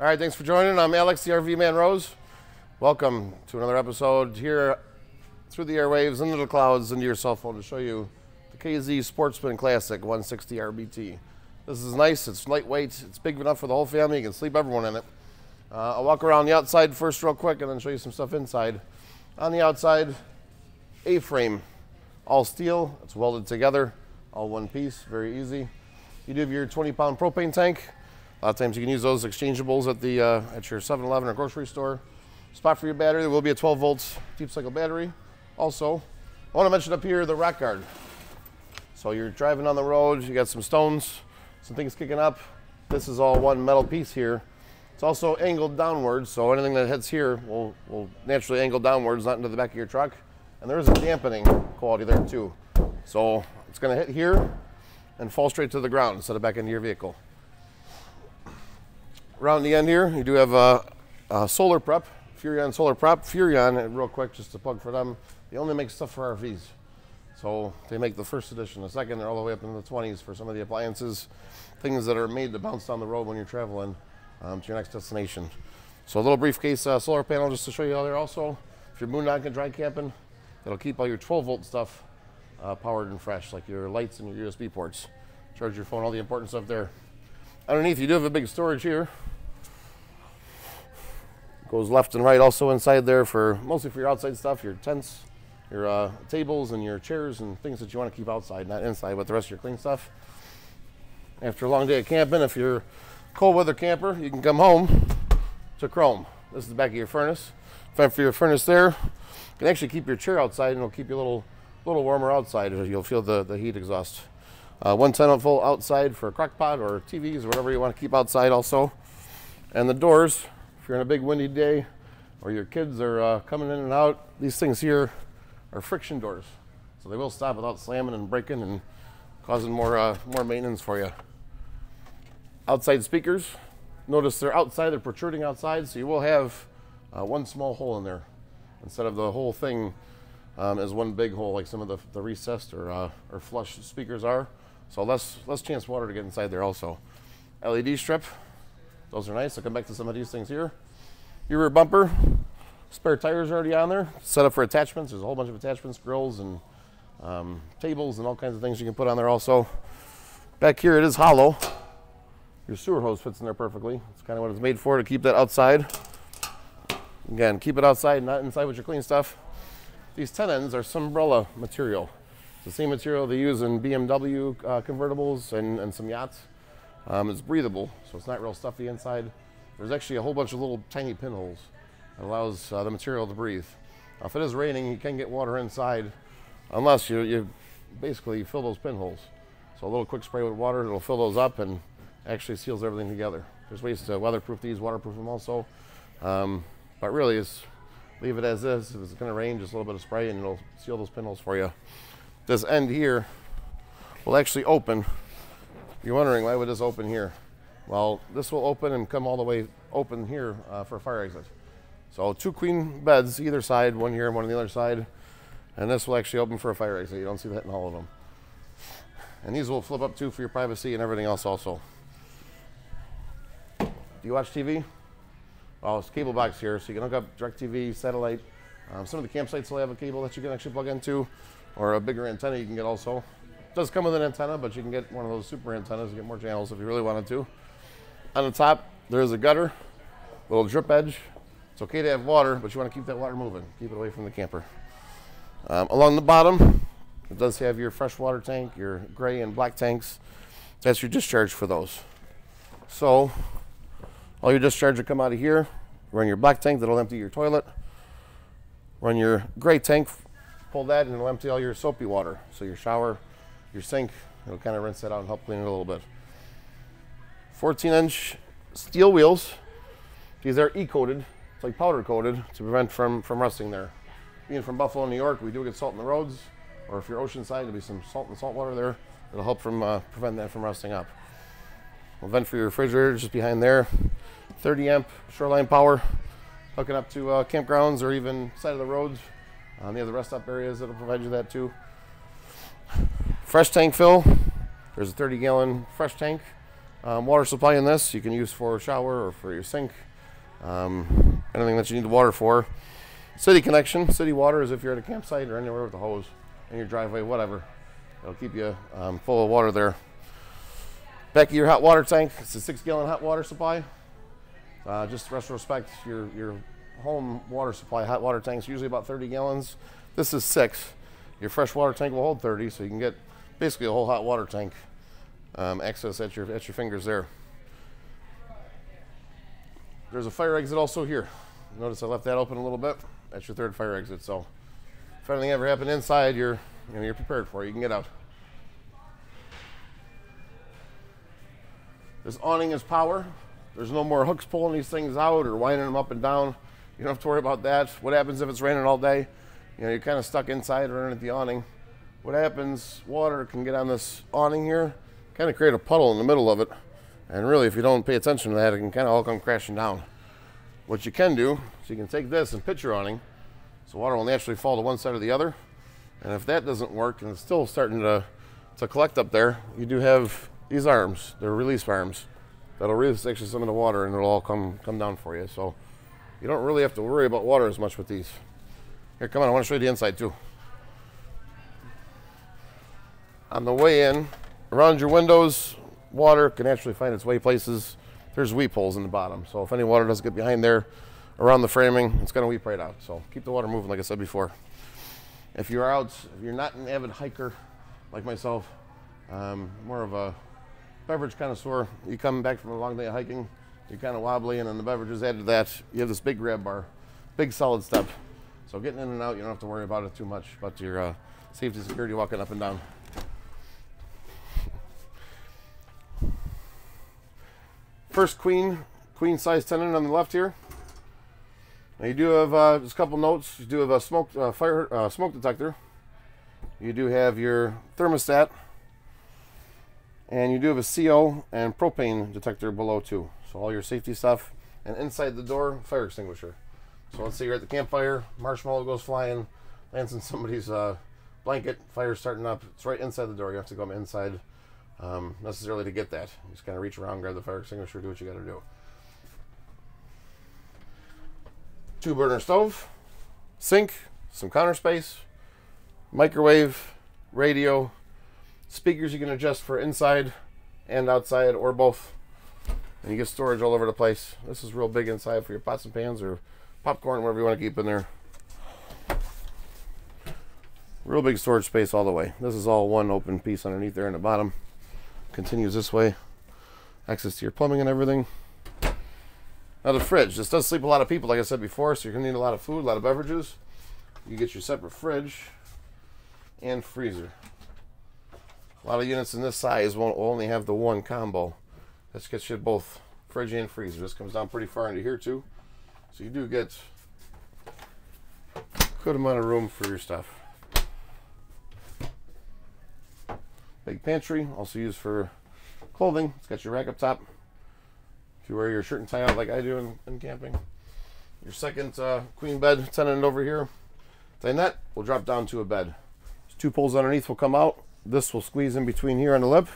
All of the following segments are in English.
All right, thanks for joining. I'm Alex, the RV Man Rose. Welcome to another episode here through the airwaves, into the clouds, into your cell phone to show you the KZ Sportsmen Classic 160 RBT. This is nice, it's lightweight, it's big enough for the whole family, you can sleep everyone in it. Uh, I'll walk around the outside first real quick and then show you some stuff inside. On the outside, A-frame, all steel, it's welded together, all one piece, very easy. You do have your 20 pound propane tank. A lot of times you can use those exchangeables at the uh, at your 7-Eleven or grocery store. Spot for your battery, there will be a 12 volts deep cycle battery. Also, I want to mention up here the rack guard. So you're driving on the road, you got some stones, some things kicking up. This is all one metal piece here. It's also angled downwards, so anything that hits here will, will naturally angle downwards, not into the back of your truck. And there is a dampening quality there too. So it's going to hit here and fall straight to the ground instead of back into your vehicle. Around the end here, you do have a, a solar prep, Furrion solar prep. Furrion, real quick, just to plug for them, they only make stuff for RVs. So they make the first edition, the second, they're all the way up into the 20s for some of the appliances, things that are made to bounce down the road when you're traveling um, to your next destination. So a little briefcase uh, solar panel just to show you how they're also, if you're boondocking, dry camping, it'll keep all your 12 volt stuff uh, powered and fresh, like your lights and your USB ports. Charge your phone, all the important stuff there. Underneath, you do have a big storage here. Goes left and right also inside there for mostly for your outside stuff, your tents, your uh, tables and your chairs and things that you want to keep outside, not inside, but the rest of your clean stuff. After a long day of camping, if you're cold weather camper, you can come home to Chrome. This is the back of your furnace. Vent for your furnace there. You can actually keep your chair outside and it'll keep you a little, little warmer outside. You'll feel the, the heat exhaust. Uh, one 10 full outside for a crock pot or TVs or whatever you want to keep outside also. And the doors, you're in a big windy day or your kids are uh, coming in and out, these things here are friction doors. So they will stop without slamming and breaking and causing more, uh, more maintenance for you. Outside speakers, notice they're outside, they're protruding outside, so you will have uh, one small hole in there instead of the whole thing um, as one big hole like some of the, the recessed or, uh, or flush speakers are. So less, less chance water to get inside there also. LED strip, those are nice. I'll come back to some of these things here. Your rear bumper, spare tires are already on there. Set up for attachments. There's a whole bunch of attachments, grills and um, tables and all kinds of things you can put on there also. Back here it is hollow. Your sewer hose fits in there perfectly. It's kind of what it's made for to keep that outside. Again, keep it outside, not inside with your clean stuff. These tent ends are Sunbrella material. It's the same material they use in BMW uh, convertibles and, and some yachts. Um, it's breathable, so it's not real stuffy inside. There's actually a whole bunch of little tiny pinholes that allows uh, the material to breathe. Now, if it is raining, you can get water inside unless you, you basically fill those pinholes. So a little quick spray with water, it'll fill those up and actually seals everything together. There's ways to weatherproof these, waterproof them also. Um, but really, it's leave it as is. If it's going to rain, just a little bit of spray and it'll seal those pinholes for you. This end here will actually open. You're wondering why would this open here? Well, this will open and come all the way open here uh, for a fire exit. So two queen beds either side, one here and one on the other side. And this will actually open for a fire exit. You don't see that in all of them. And these will flip up too for your privacy and everything else also. Do you watch TV? Well, it's cable box here, so you can hook up DirecTV, satellite. Um, some of the campsites will have a cable that you can actually plug into, or a bigger antenna you can get also. It does come with an antenna, but you can get one of those super antennas to get more channels if you really wanted to. On the top, there is a gutter, little drip edge. It's okay to have water, but you want to keep that water moving. Keep it away from the camper. Um, along the bottom, it does have your freshwater tank, your gray and black tanks. That's your discharge for those. So all your discharge will come out of here. Run your black tank, that'll empty your toilet. Run your gray tank, pull that, and it'll empty all your soapy water. So your shower, your sink, it'll kind of rinse that out and help clean it a little bit. 14 inch steel wheels. These are E-coated. It's like powder coated to prevent from, from rusting there. Being from Buffalo, New York, we do get salt in the roads, or if you're oceanside, there'll be some salt and salt water there. It'll help from uh, prevent that from rusting up. A vent for your refrigerator just behind there. 30 amp shoreline power, hooking up to uh, campgrounds or even side of the roads. On the other rest stop areas, it'll provide you that too. Fresh tank fill. There's a 30 gallon fresh tank. um, water supply in this you can use for a shower or for your sink. Um, anything that you need the water for. City connection, city water is if you're at a campsite or anywhere with a hose in your driveway, whatever. It'll keep you um, full of water there. Back of your hot water tank, it's a six gallon hot water supply. Uh, just retrospect, your, your home water supply, hot water tanks, usually about 30 gallons. This is six. Your fresh water tank will hold 30, so you can get basically a whole hot water tank um, access at your, at your fingers there. There's a fire exit also here. Notice I left that open a little bit. That's your third fire exit. So if anything ever happened inside, you're you know, you're prepared for it. You can get out. This awning is power. There's no more hooks pulling these things out or winding them up and down. You don't have to worry about that. What happens if it's raining all day? You know, you're kind of stuck inside or underneath the awning. What happens, water can get on this awning here, kind of create a puddle in the middle of it. And really, if you don't pay attention to that, it can kind of all come crashing down. What you can do, so you can take this and pitch your awning, so water will naturally fall to one side or the other. And if that doesn't work and it's still starting to, to collect up there, you do have these arms. They're release arms that'll release actually some of the water and it'll all come, come down for you. So you don't really have to worry about water as much with these. Here, come on, I want to show you the inside too. On the way in, around your windows, water can actually find its way places. There's weep holes in the bottom. So if any water does get behind there, around the framing, it's going to weep right out. So keep the water moving, like I said before. If you're out, if you're not an avid hiker like myself, um, more of a beverage connoisseur, you come back from a long day of hiking, you're kind of wobbly, and then the beverages added to that, you have this big grab bar, big solid step. So getting in and out, you don't have to worry about it too much, but your uh, safety security walking up and down. First queen, queen size tent end on the left here. Now you do have uh, just a couple notes. You do have a smoke uh, fire uh, smoke detector. You do have your thermostat, and you do have a CO and propane detector below too. So all your safety stuff. And inside the door, fire extinguisher. So let's say you're at the campfire, marshmallow goes flying, lands in somebody's uh, blanket, fire starting up. It's right inside the door. You have to go inside um, necessarily to get that. You just kind of reach around, grab the fire extinguisher, do what you got to do. two burner stove, sink, some counter space, microwave, radio, speakers you can adjust for inside and outside or both. And you get storage all over the place. This is real big inside for your pots and pans or popcorn, whatever you want to keep in there. Real big storage space all the way. This is all one open piece underneath there in the bottom. Continues this way. Access to your plumbing and everything. Now the fridge, this does sleep a lot of people, like I said before, so you're gonna need a lot of food, a lot of beverages. You get your separate fridge and freezer. A lot of units in this size won't only have the one combo. This gets you both fridge and freezer. This comes down pretty far into here too. So you do get a good amount of room for your stuff. Big pantry, also used for clothing. It's got your rack up top If you wear your shirt and tie out like I do in, in camping. Your second uh, queen bed tent end over here. Dinette will drop down to a bed. There's two poles underneath will come out. This will squeeze in between here on the lip.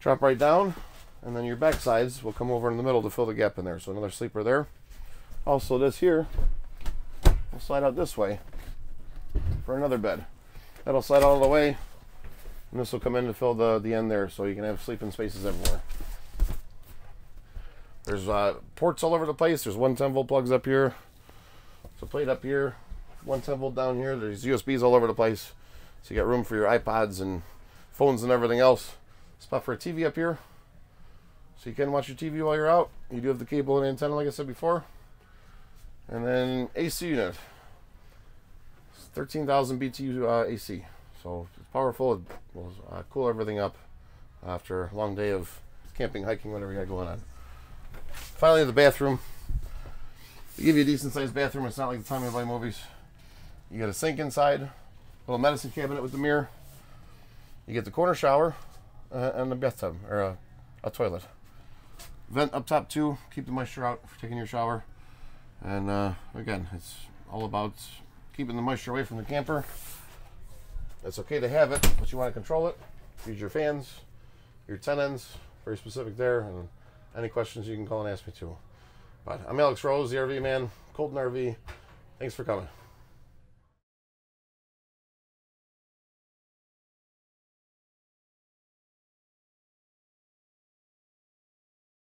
Drop right down. And then your back sides will come over in the middle to fill the gap in there. So another sleeper there. Also this here will slide out this way for another bed. That'll slide all the way. And this will come in to fill the, the end there so you can have sleeping spaces everywhere. There's uh, ports all over the place. There's one 10 volt plugs up here. So plate up here, one 10 volt down here. There's USBs all over the place. So you got room for your iPods and phones and everything else. Spot for a TV up here. So you can watch your TV while you're out. You do have the cable and antenna like I said before. And then AC unit. 13,000 BTU uh, AC. So it's powerful. It will uh, cool everything up after a long day of camping, hiking, whatever you got going on. Finally, the bathroom. They give you a decent sized bathroom. It's not like the Tommy Boy movies. You got a sink inside, a little medicine cabinet with the mirror. You get the corner shower uh, and the bathtub or a, a, toilet. Vent up top too. Keep the moisture out for taking your shower. And uh, again, it's all about keeping the moisture away from the camper. It's okay to have it, but you want to control it. Use your fans, your tenons, very specific there. And any questions you can call and ask me too. But I'm Alex Rose, the RV man, Colton RV. Thanks for coming.